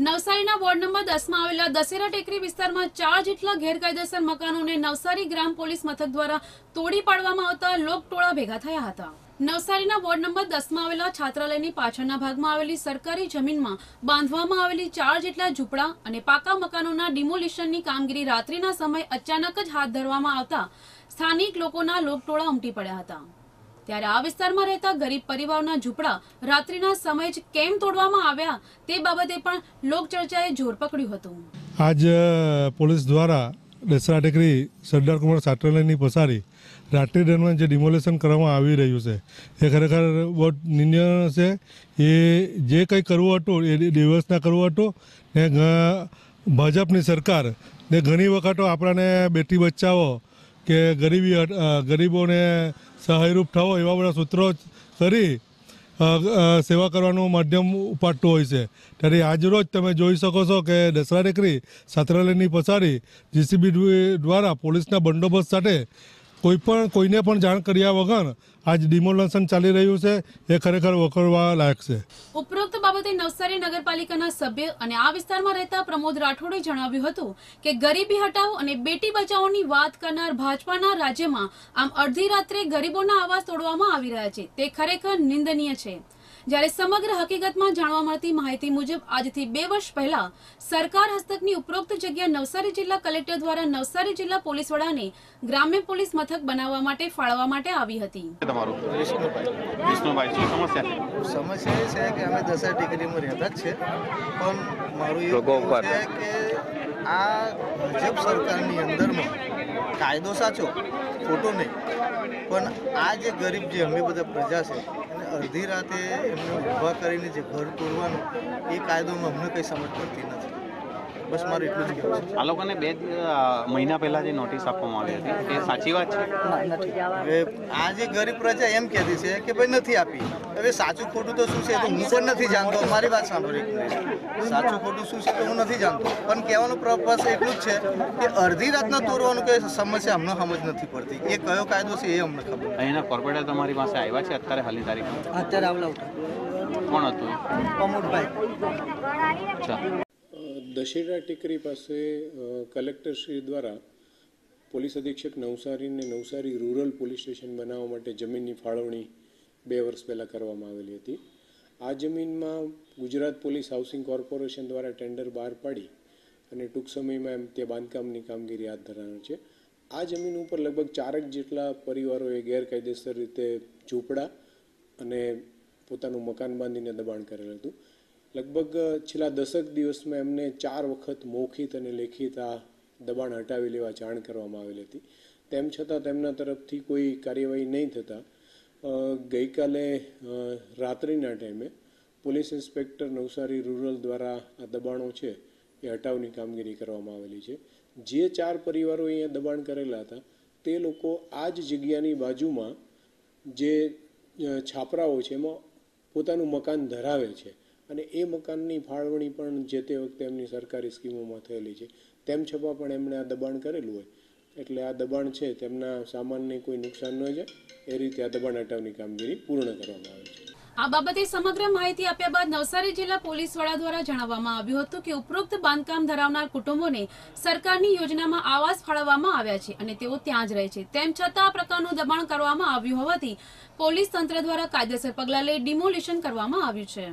નવસારીના ward number દસમાં આવેલા દશેરા ટેકરી વિસ્તારમાં ચાર જેટલા ગેરકાયદેસર મકાનોને નવસારી ગ્રામ પોલીસ મથક દ્વારા તોડી પાડવામાં આવતા લોકટોળા ભેગા થયા હતા. નવસારીના વોર્ડ નંબર દસમાં આવેલા છાત્રાલયની પાછળના ભાગમાં આવેલી સરકારી જમીનમાં બાંધવામાં આવેલી ચાર જેટલા ઝૂંપડા અને પાકા મકાનોના ડિમોલિશનની કામગીરી રાત્રિના સમય અચાનક જ હાથ ધરવામાં આવતા સ્થાનિક લોકોના લોકટોળા ઉમટી પડ્યા હતા. ત્યારે આ વિસ્તારમાં રહેતા ગરીબ પરિવારના ઝૂંપડા રાત્રિના સમયે જ કેમ તોડવામાં આવ્યા તે બાબતે પણ લોકચર્ચાએ જોર પકડ્યું હતું. આજ પોલીસ દ્વારા દસરા ટેકરી સરદાર કુમાર છાત્રાલયની પસારી રાત્રિ દરમિયાન જે ડિમોલેશન કરવામાં આવી રહ્યું છે, એ ખરેખર બહુ નિર્ણય છે. એ જે કંઈ કરવું હતું, એ દિવસના કરવું હતું, ને ભાજપની સરકાર ને ઘણી વખતો આપણાને બેટી બચાવો કે ગરીબી ગરીબોને સહાયરૂપ થવો એવા બધા સૂત્રો કરી સેવા કરવાનું માધ્યમ ઉપાડતું હોય છે. ત્યારે આજરોજ તમે જોઈ શકો છો કે દસરા ટેકરી છાત્રાલયની પસારી જીસીબી દ્વારા પોલીસના બંદોબસ્ત સાથે કોઈ પણ કોઈને પણ જાણ કર્યા વગર આજ ડિમોલેશન ચાલી રહ્યું છે. એ ખરેખર વખોડવા લાયક છે. ઉપરોક્ત બાબતે નવસારી નગરપાલિકાના સભ્ય અને આ વિસ્તારમાં રહેતા પ્રમોદ રાઠોડે જણાવ્યું હતું કે ગરીબી હટાવો અને બેટી બચાવોની વાત કરનાર ભાજપાના રાજ્યમાં આમ અડધી રાત્રે ગરીબોના આવાસ તોડવામાં આવી રહ્યા છે. તે ખરેખર નિંદનીય છે. જ્યારે સમગ્ર હકીકતમાં જાણવા મળતી માહિતી મુજબ આજથી બે વર્ષ પહેલા સરકાર હસ્તકની ઉપરોક્ત જગ્યા નવસારી જિલ્લા કલેક્ટર દ્વારા નવસારી જિલ્લા પોલીસ વડાને ગ્રામ્ય પોલીસ મથક બનાવવા માટે ફાળવવા માટે આવી હતી. તમારું? વિષ્ણુભાઈ. વિષ્ણુભાઈ શું સમસ્યા છે? એ છે કે અમે દસરા ડિગ્રીમાં રહેતા જ છે. પણ મારું એ લોકો કહેવું ઉપર. છે કે આ ભાજપ સરકારની અંદરમાં કાયદો સાચો ખોટો નહીં. પણ આ જે ગરીબ જે અમે બધા પ્રજા છે એને અડધી રાતે એમને ઊભા કરીને જે ઘર તોડવાનું એ કાયદોમાં અમને કંઈ સમજ પડતી નથી. બસ મારે એટલું જ કહેવું છે. આ લોકોને બે મહિના પહેલાં જે નોટિસ આપવામાં આવી હતી એ સાચી વાત છે? હવે આ જે ગરીબ પ્રજા એમ કહેતી છે કે ભાઈ નથી આપી. હવે સાચું ખોટું તો શું છે તો હું પણ નથી જાણતો. મારી વાત સાંભળી સાચું ખોટું શું છે તો હું નથી જાણતો. પણ કહેવાનો પ્રપસ એટલું જ છે કે અડધી રાતના તોડવાનું કોઈ સમસ્યા અમને સમજ નથી પડતી. એ કયો કાયદો છે એ અમને ખબર અહીંના કોર્પોરેટર તમારી પાસે આવ્યા છે અત્યારે હાલની તારીખ અત્યારે આવલા કોણ હતું? અચ્છા. દશેરા ટેકરી પાસે કલેક્ટરશ્રી દ્વારા પોલીસ અધિક્ષક નવસારીને નવસારી રૂરલ પોલીસ સ્ટેશન બનાવવા માટે જમીનની ફાળવણી બે વર્ષ પહેલાં કરવામાં આવેલી હતી. આ જમીનમાં ગુજરાત પોલીસ હાઉસિંગ કોર્પોરેશન દ્વારા ટેન્ડર બહાર પાડી અને ટૂંક સમયમાં એમ તે બાંધકામની કામગીરી હાથ ધરવાની છે. આ જમીન ઉપર લગભગ ચારક જેટલા પરિવારોએ ગેરકાયદેસર રીતે ઝૂંપડા અને પોતાનું મકાન બાંધીને દબાણ કરેલું હતું. લગભગ છેલ્લા દસક દિવસમાં એમને ચાર વખત મૌખિત અને લેખિત આ દબાણ હટાવી લેવા જાણ કરવામાં આવેલી હતી. તેમ છતાં તેમના તરફથી કોઈ કાર્યવાહી નહીં થતાં ગઈકાલે રાત્રિના ટાઈમે પોલીસ ઇન્સ્પેક્ટર નવસારી રૂરલ દ્વારા આ દબાણો છે એ હટાવની કામગીરી કરવામાં આવેલી છે. જે ચાર પરિવારો અહીંયા દબાણ કરેલા હતા, તે લોકો આ જ જગ્યાની બાજુમાં જે છાપરાઓ છે, એમાં પોતાનું મકાન ધરાવે છે અને એ મકાનની ફાળવણી પણ જે તે વખતે એમની સરકારી સ્કીમોમાં થયેલી છે, તેમ છતાં પણ એમણે આ દબાણ કરેલું હોય એટલે આ દબાણ છે તેમના સામાનને કોઈ નુકસાન ન જાય. એ રીતે આ દબાણ હટાવની કામગીરી પૂર્ણ કરવામાં આવે છે. આ બાબતે સમગ્ર માહિતી આપ્યા બાદ નવસારી જિલ્લા પોલીસ વડા દ્વારા જણાવવામાં આવ્યું હતું કે ઉપરોક્ત બાંધકામ ધરાવનાર કુટુંબોને સરકારની યોજનામાં આવાસ ફાળવવામાં આવ્યા છે અને તેઓ ત્યાં જ રહે છે. તેમ છતાં આ પ્રકારનું દબાણ કરવામાં આવ્યું હોવાથી પોલીસ તંત્ર દ્વારા કાયદેસર પગલાં લઈ ડિમોલિશન કરવામાં આવ્યું છે.